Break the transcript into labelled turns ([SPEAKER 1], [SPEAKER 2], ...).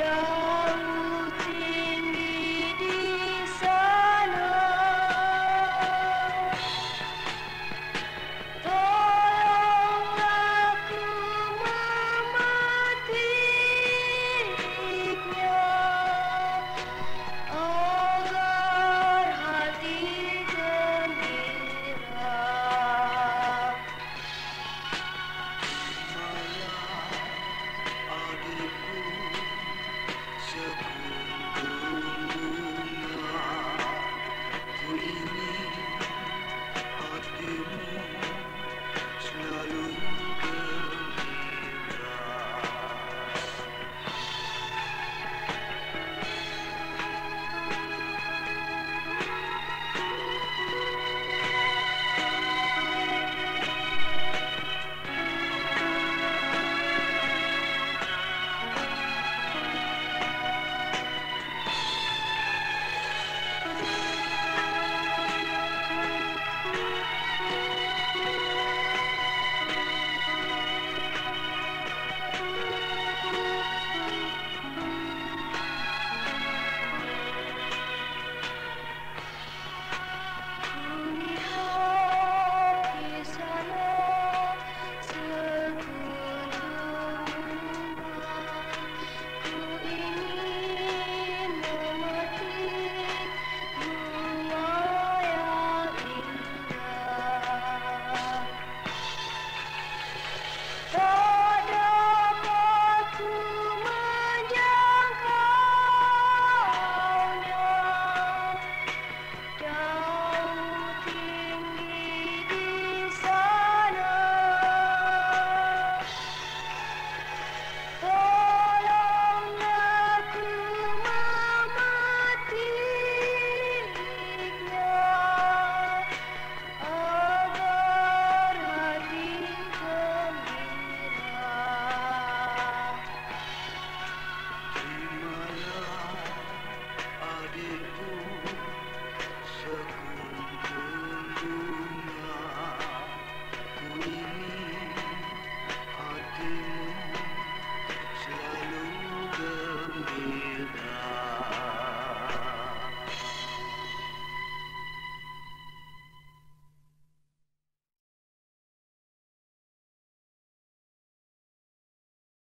[SPEAKER 1] Yeah.
[SPEAKER 2] Jesus.